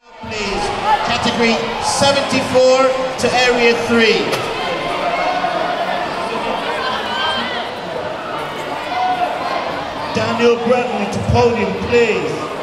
Please, category 74 to area 3. Daniel Bradley to podium, please.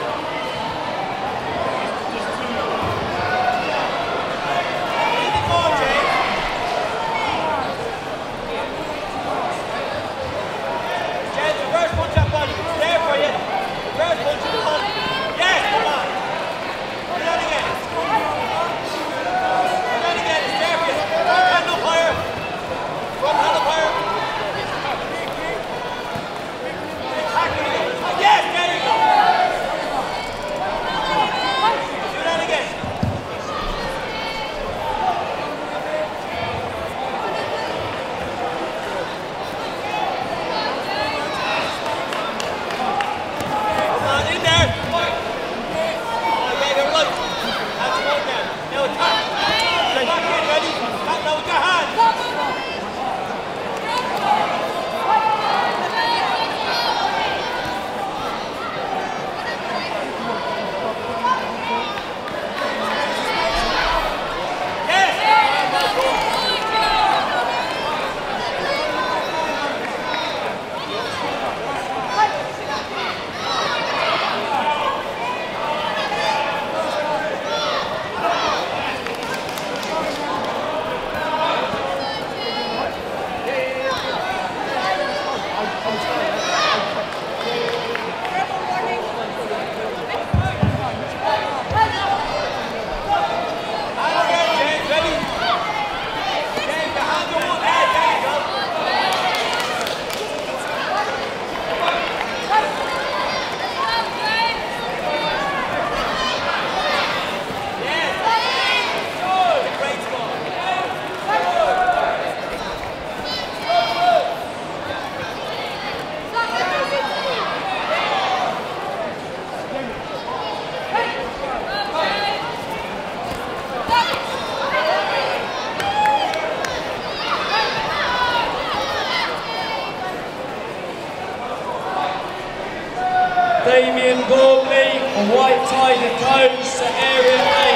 Damien Gormley, white tiger coach area 8